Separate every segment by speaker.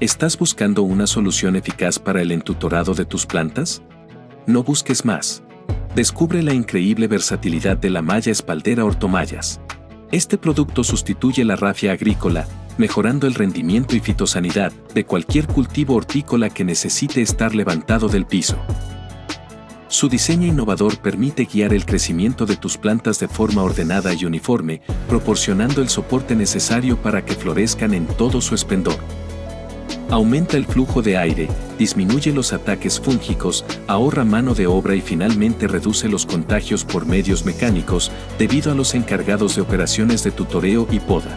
Speaker 1: ¿Estás buscando una solución eficaz para el entutorado de tus plantas? No busques más. Descubre la increíble versatilidad de la malla espaldera ortomallas. Este producto sustituye la rafia agrícola, mejorando el rendimiento y fitosanidad de cualquier cultivo hortícola que necesite estar levantado del piso. Su diseño innovador permite guiar el crecimiento de tus plantas de forma ordenada y uniforme, proporcionando el soporte necesario para que florezcan en todo su esplendor. Aumenta el flujo de aire, disminuye los ataques fúngicos, ahorra mano de obra y finalmente reduce los contagios por medios mecánicos debido a los encargados de operaciones de tutoreo y poda.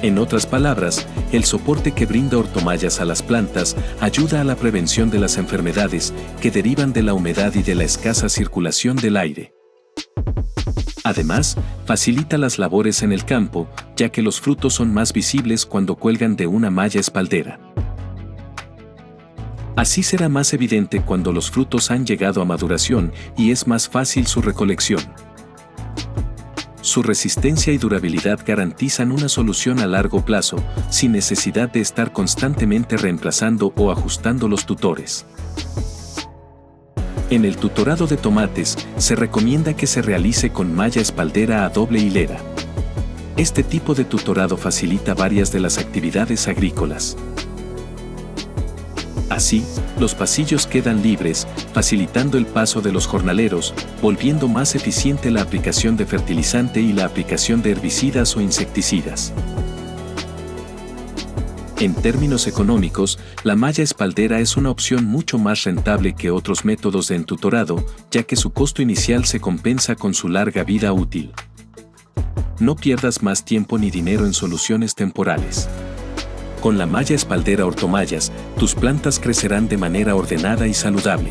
Speaker 1: En otras palabras, el soporte que brinda ortomallas a las plantas ayuda a la prevención de las enfermedades que derivan de la humedad y de la escasa circulación del aire. Además, facilita las labores en el campo, ya que los frutos son más visibles cuando cuelgan de una malla espaldera. Así será más evidente cuando los frutos han llegado a maduración y es más fácil su recolección. Su resistencia y durabilidad garantizan una solución a largo plazo, sin necesidad de estar constantemente reemplazando o ajustando los tutores. En el tutorado de tomates, se recomienda que se realice con malla espaldera a doble hilera. Este tipo de tutorado facilita varias de las actividades agrícolas. Así, los pasillos quedan libres, facilitando el paso de los jornaleros, volviendo más eficiente la aplicación de fertilizante y la aplicación de herbicidas o insecticidas. En términos económicos, la malla espaldera es una opción mucho más rentable que otros métodos de entutorado, ya que su costo inicial se compensa con su larga vida útil. No pierdas más tiempo ni dinero en soluciones temporales. Con la malla espaldera ortomallas, tus plantas crecerán de manera ordenada y saludable.